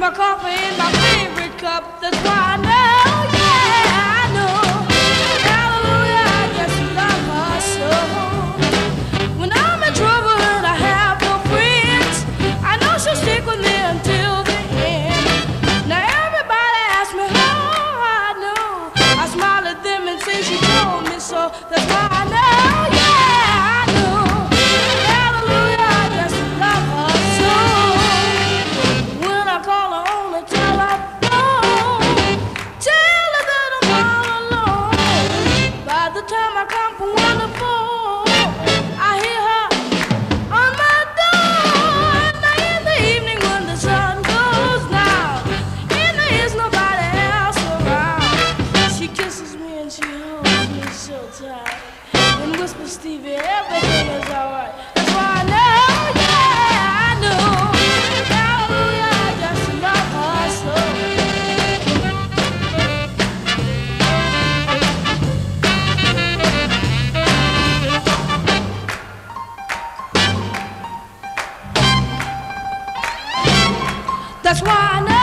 my coffee in my favorite cup. That's why I know, yeah, I know. Hallelujah, I just love her so. When I'm in trouble and I have no friends, I know she'll stick with me until the end. Now everybody asks me how I know. I smile at them and say she told me so. That's why I know, and whispers, Stevie, everything is alright. That's why I know, yeah, I know. So. That's why I know,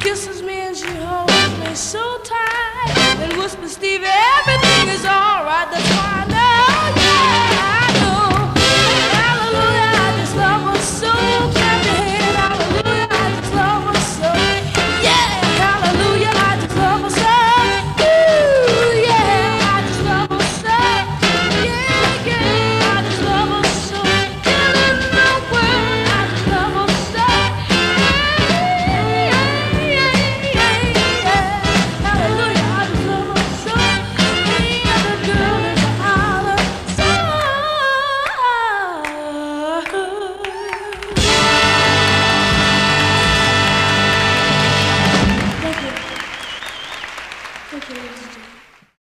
kisses me and she holds me so tight and whispers, Stevie.